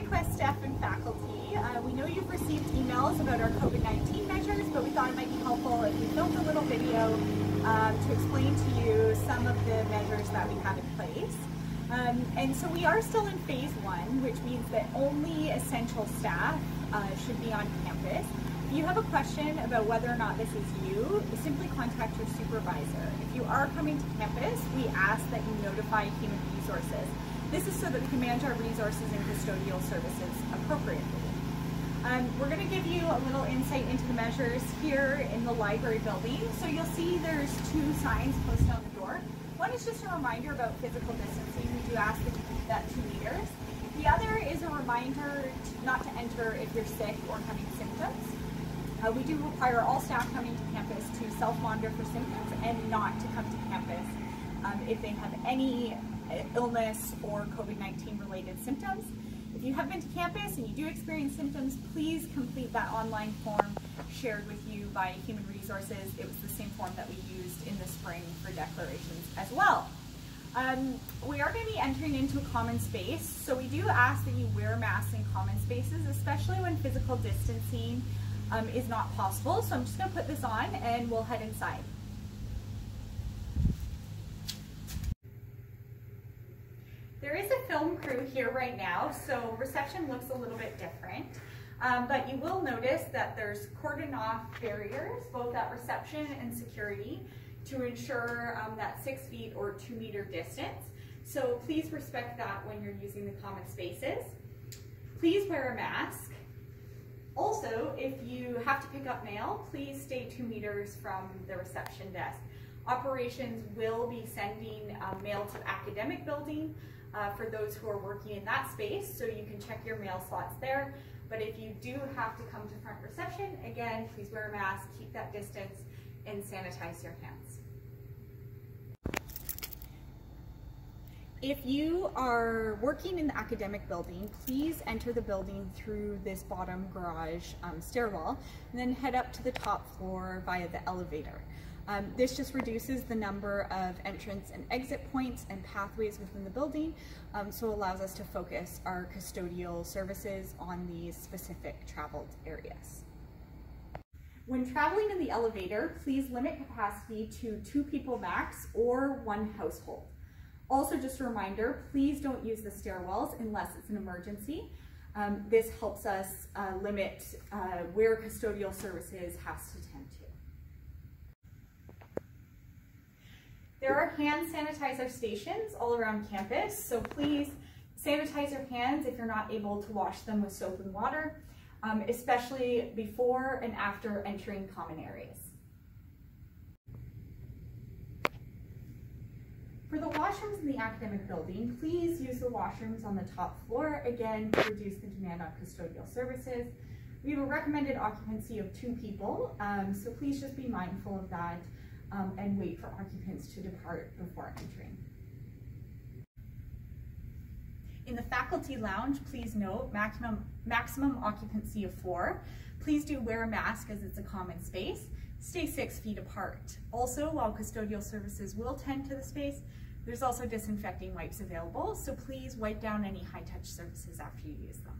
Hi Quest staff and faculty. Uh, we know you've received emails about our COVID-19 measures, but we thought it might be helpful if we filmed a little video um, to explain to you some of the measures that we have in place. Um, and so we are still in phase one, which means that only essential staff uh, should be on campus. If you have a question about whether or not this is you, simply contact your supervisor. If you are coming to campus, we ask that you notify human resources. This is so that we can manage our resources and custodial services appropriately. Um, we're going to give you a little insight into the measures here in the library building. So you'll see there's two signs posted on the door. One is just a reminder about physical distancing. We do ask that you keep that two meters. The other is a reminder to not to enter if you're sick or having symptoms. Uh, we do require all staff coming to campus to self-monitor for symptoms and not to come to campus um, if they have any illness or COVID-19 related symptoms. If you have been to campus and you do experience symptoms, please complete that online form shared with you by Human Resources. It was the same form that we used in the spring for declarations as well. Um, we are going to be entering into a common space, so we do ask that you wear masks in common spaces, especially when physical distancing um, is not possible. So I'm just going to put this on and we'll head inside. There is a film crew here right now, so reception looks a little bit different. Um, but you will notice that there's cordon off barriers, both at reception and security, to ensure um, that six feet or two meter distance. So please respect that when you're using the common spaces. Please wear a mask. Also, if you have to pick up mail, please stay two meters from the reception desk. Operations will be sending um, mail to the academic building uh, for those who are working in that space, so you can check your mail slots there. But if you do have to come to front reception, again, please wear a mask, keep that distance, and sanitize your hands. If you are working in the academic building, please enter the building through this bottom garage um, stairwell and then head up to the top floor via the elevator. Um, this just reduces the number of entrance and exit points and pathways within the building, um, so it allows us to focus our custodial services on these specific traveled areas. When traveling in the elevator, please limit capacity to two people max or one household. Also, just a reminder, please don't use the stairwells unless it's an emergency. Um, this helps us uh, limit uh, where custodial services has to tend to. There are hand sanitizer stations all around campus, so please sanitize your hands if you're not able to wash them with soap and water, um, especially before and after entering common areas. For the washrooms in the academic building, please use the washrooms on the top floor, again, to reduce the demand on custodial services. We have a recommended occupancy of two people, um, so please just be mindful of that um, and wait for occupants to depart before entering. In the faculty lounge, please note maximum, maximum occupancy of four. Please do wear a mask as it's a common space. Stay six feet apart. Also, while custodial services will tend to the space, there's also disinfecting wipes available, so please wipe down any high-touch surfaces after you use them.